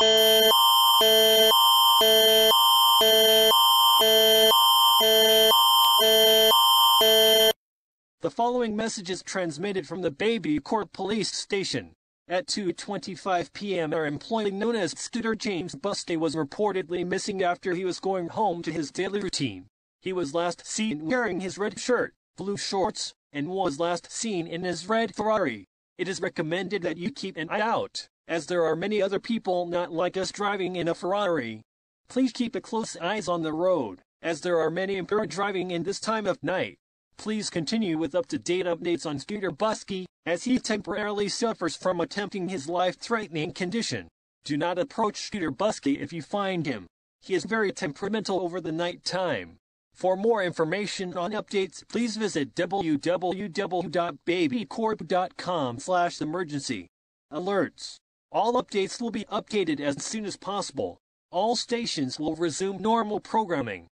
The following message is transmitted from the BabyCorp Police Station. At 2.25 p.m. our employee known as Scooter James Buskie was reportedly missing after he was going home to his daily routine. He was last seen wearing his red shirt, blue shorts, and was last seen in his red Ferrari. It is recommended that you keep an eye out, as there are many other people not like us driving in a Ferrari. Please keep a close eyes on the road, as there are many impaired driving in this time of night. Please continue with up-to-date updates on Scooter Buskie, as he temporarily suffers from attempting his life-threatening condition. Do not approach Scooter Buskie if you find him. He is very temperamental over the night time. For more information on updates, please visit www.babycorp.com slash emergency. Alerts. All updates will be updated as soon as possible. All stations will resume normal programming.